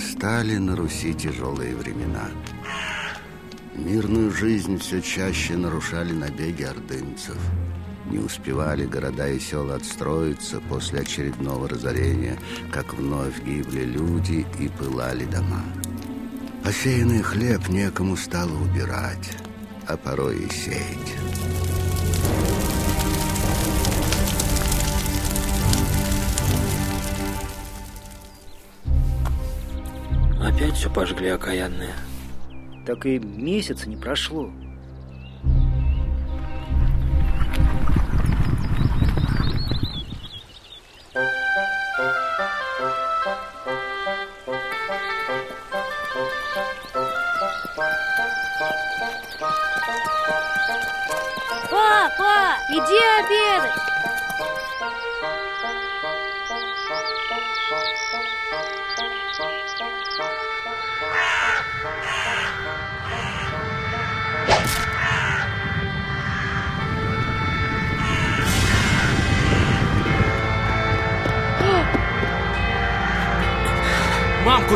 Настали на Руси тяжелые времена. Мирную жизнь все чаще нарушали набеги ордынцев. Не успевали города и села отстроиться после очередного разорения, как вновь гибли люди и пылали дома. Посеянный хлеб некому стало убирать, а порой и сеять. Опять все пожгли окаянные. Так и месяца не прошло.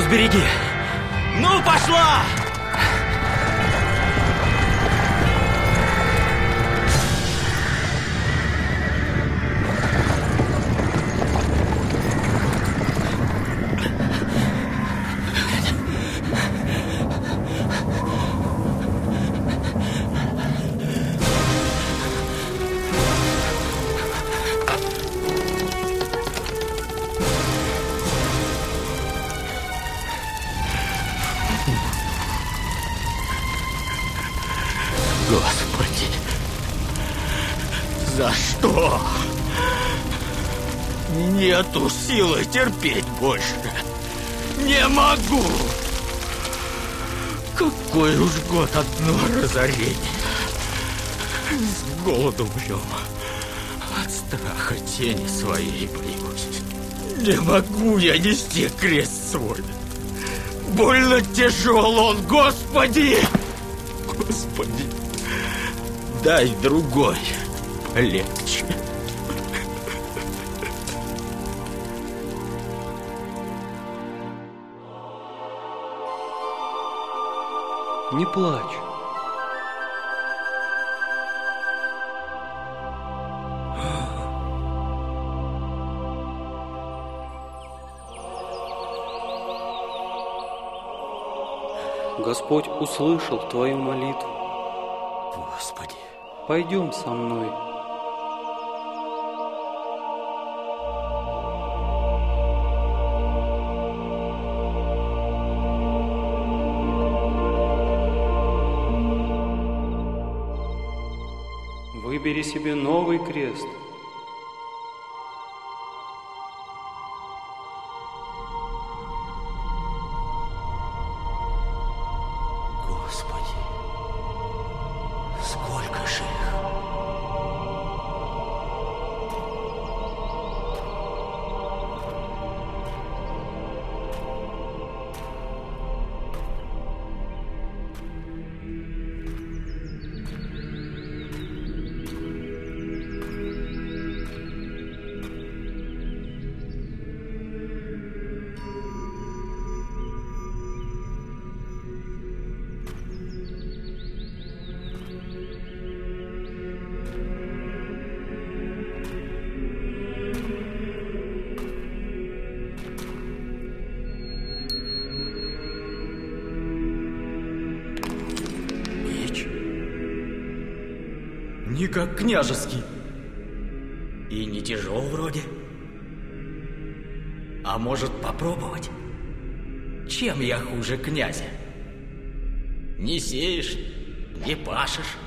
Сбереги! Ну, пошла! Господи! За что? Нету силы терпеть больше. Не могу! Какой уж год одно разорение. С голоду умрем. От страха тени своей боюсь. Не могу я нести крест свой. Больно тяжел он, Господи! Господи! Дай другой полегче. Не плачь. Господь услышал твою молитву. Господи! Пойдем со мной. Выбери себе новый крест. Сколько же Не как княжеский. И не тяжел вроде. А может попробовать? Чем я хуже князя? Не сеешь, не пашешь.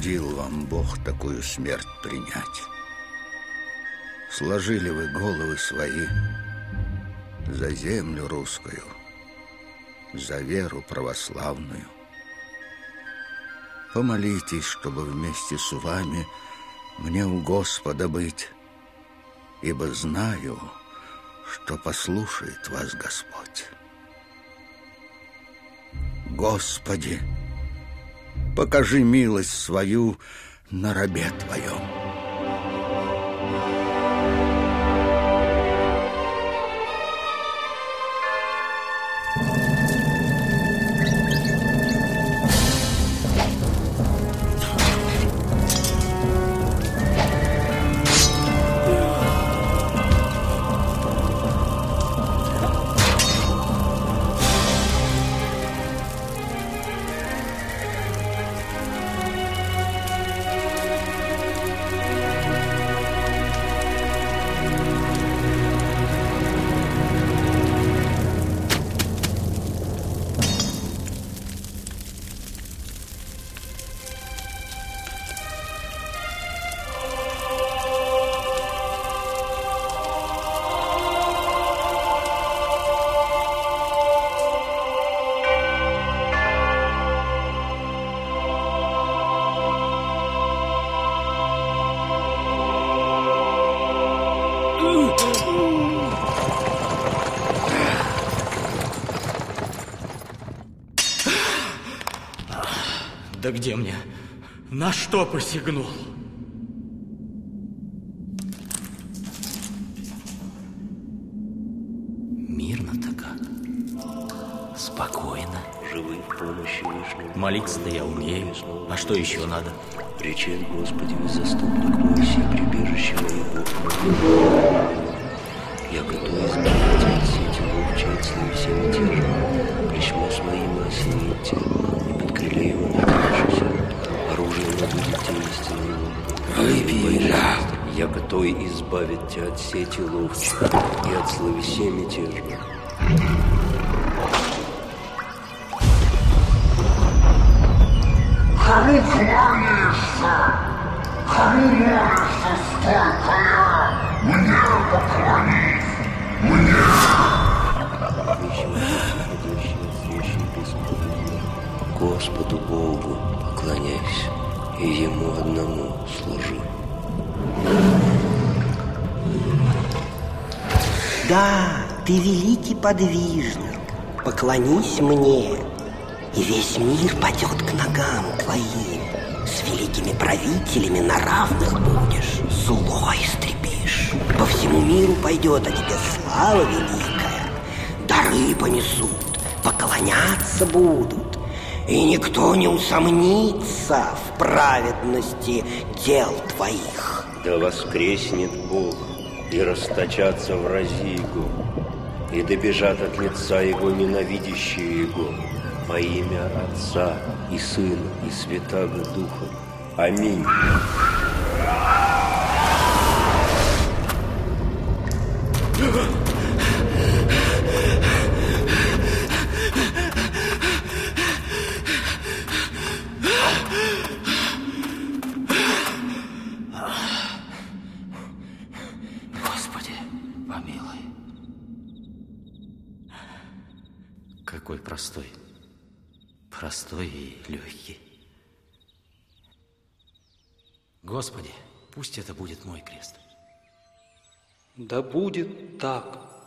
Судил вам Бог такую смерть принять. Сложили вы головы свои за землю русскую, за веру православную. Помолитесь, чтобы вместе с вами мне у Господа быть, ибо знаю, что послушает вас Господь. Господи, покажи милость свою на рабе Твоем. Да где мне? На что посягнул? Мирно-то как. Спокойно. Живы в помощи Вышнего. Молиться-то я умею. А что еще надо? Речет Господи, заступник мой, все прибежище мое, Бог мой. Я готов избавить от сети ловчей, от славы всеми Я готов избавить тебя от сети ловчей и от всеми тяжелым. Кому кланяешься? Кому молишься столько я? Мне поклонись! Мне! Господу Богу поклоняйся и Ему одному служи. Да, ты великий подвижник, поклонись мне, и весь мир падет к ногам твоим. С великими правителями на равных будешь, зло истребишь. По всему миру пойдет о тебе слава великая, дары понесут, поклоняться будут, и никто не усомнится в праведности дел твоих. Да воскреснет Бог, и расточатся врази Его, и добежат от лица Его ненавидящие Его, во имя Отца и Сына и Святаго Духа. Аминь. Какой простой. Простой и легкий. Господи, пусть это будет мой крест. Да будет так.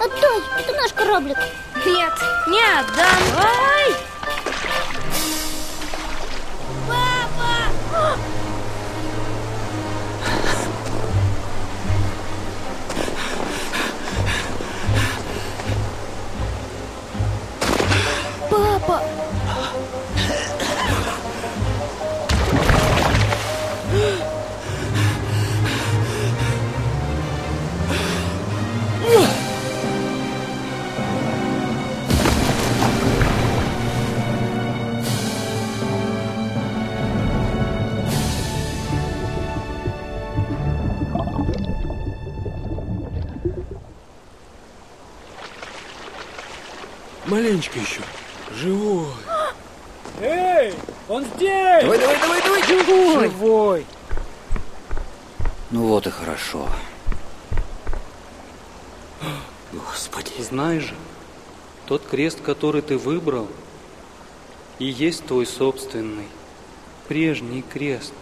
Отдай, это наш кораблик Нет, не отдам Ой! Папа! Папа! Маленечко еще. Живой. Эй, он здесь! Давай, давай, давай, давай. Живой! Живой! Ну вот и хорошо. Господи. Знай же, тот крест, который ты выбрал, и есть твой собственный, прежний крест.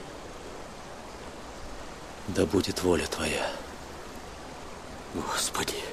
Да будет воля твоя. Господи.